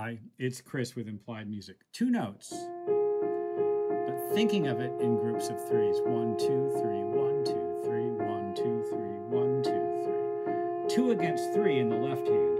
Hi, it's Chris with Implied Music. Two notes, but thinking of it in groups of threes. One, two, three, one, two, three, one, two, three, one, two, three. Two against three in the left hand.